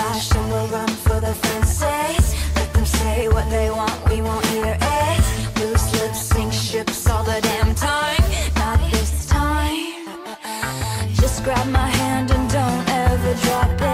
flash and we'll run for the fences. Let them say what they want, we won't hear it. Loose lips sink ships all the damn time. Not this time. Just grab my hand and don't ever drop it.